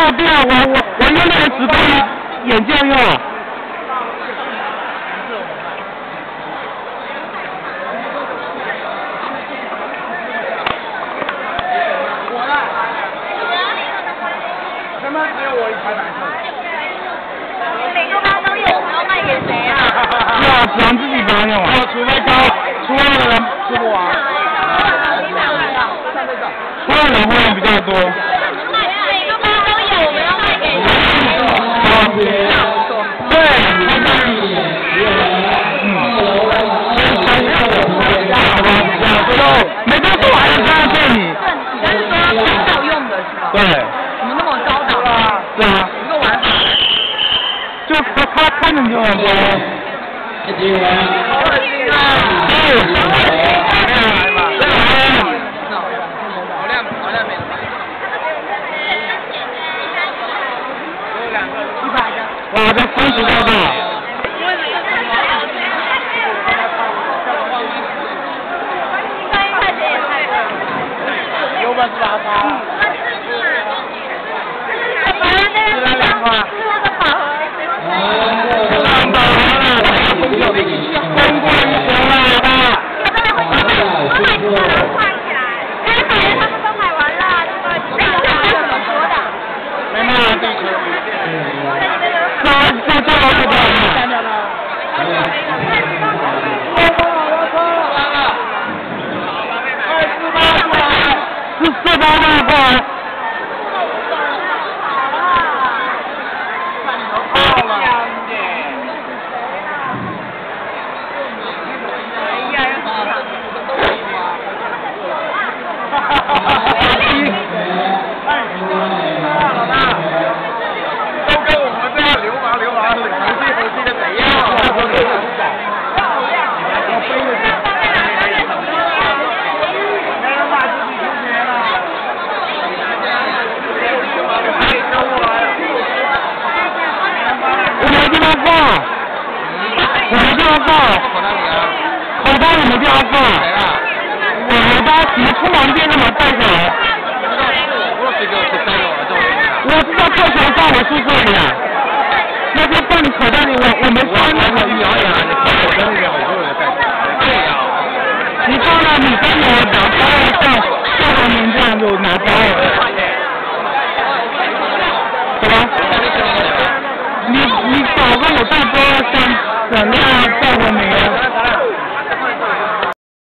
要不要，我我我用那个直播眼镜用。只有我一台白色。每个包都有，我要卖给谁啊？是啊，只能自己包用啊。除非高，出外的人吃不完。出外人会比较多。对。怎么那么高档啊？对啊。一个玩法。就他他看着就很多。好恶心啊！来吧，来吧。好亮，好亮没？有两个。一百个。哇，这三十多个。有本没卖哦，口袋里啊，口袋里没第二个。对，充完电，立马带下来。我知道是五十，我宿舍里？那就放你口袋里，我我没。你表演啊，你看我在那，我。他的，号门这样就拿。